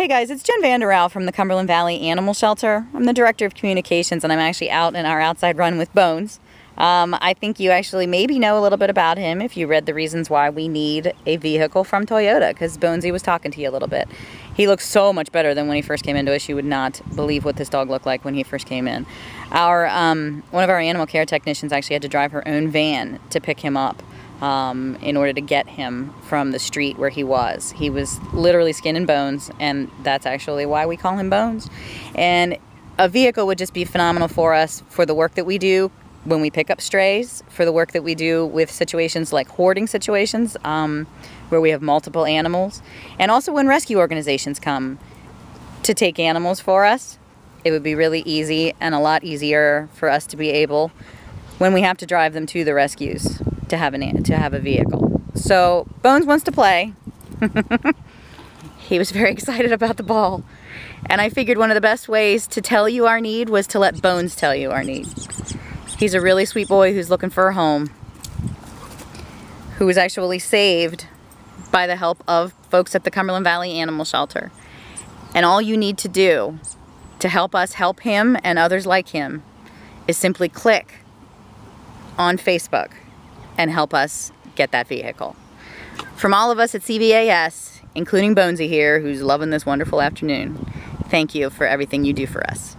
Hey guys, it's Jen Vanderow from the Cumberland Valley Animal Shelter. I'm the Director of Communications and I'm actually out in our outside run with Bones. Um, I think you actually maybe know a little bit about him if you read the reasons why we need a vehicle from Toyota because Bonesy was talking to you a little bit. He looks so much better than when he first came into us. You would not believe what this dog looked like when he first came in. Our um, One of our animal care technicians actually had to drive her own van to pick him up um, in order to get him from the street where he was. He was literally skin and bones, and that's actually why we call him Bones. And a vehicle would just be phenomenal for us for the work that we do when we pick up strays, for the work that we do with situations like hoarding situations um, where we have multiple animals, and also when rescue organizations come to take animals for us. It would be really easy and a lot easier for us to be able when we have to drive them to the rescues to have an to have a vehicle. So Bones wants to play. he was very excited about the ball. And I figured one of the best ways to tell you our need was to let Bones tell you our need. He's a really sweet boy who's looking for a home. Who was actually saved by the help of folks at the Cumberland Valley Animal Shelter. And all you need to do to help us help him and others like him is simply click on Facebook and help us get that vehicle. From all of us at CVAS, including Bonesy here, who's loving this wonderful afternoon, thank you for everything you do for us.